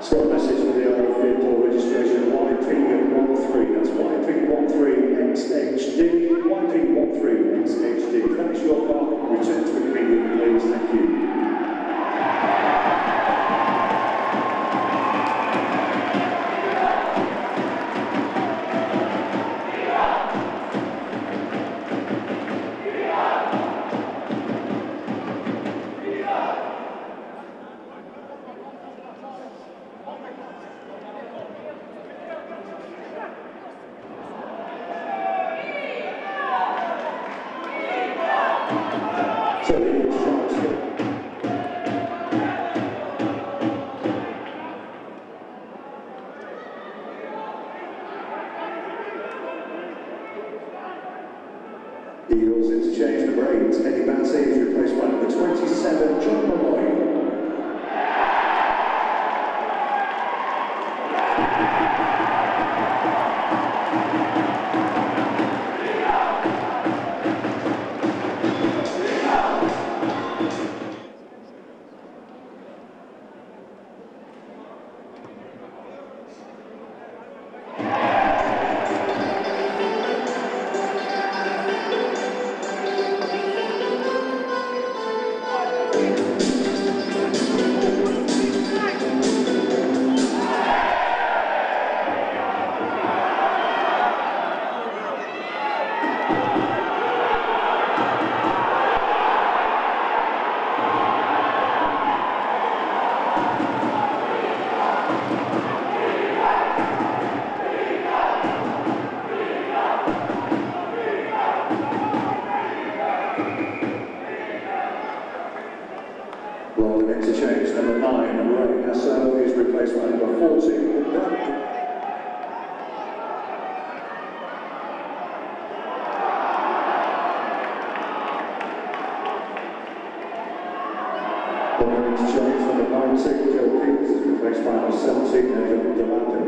A Eagles interchange number eight. Eddie Battye is replaced by number 27, John Malloy. Replaced by number 14, Brad London interchange number 19, Joe Peters is replaced by number 17,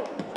Go.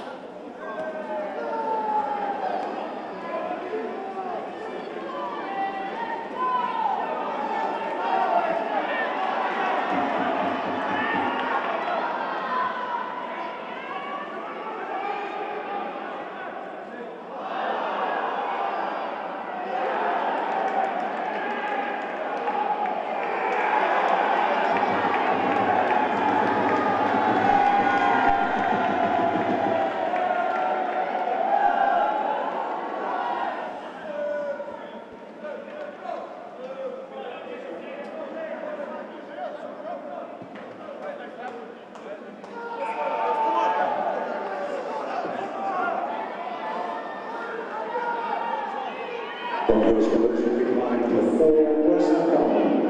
Delappi. Broncos conversion kick line number four, West Ham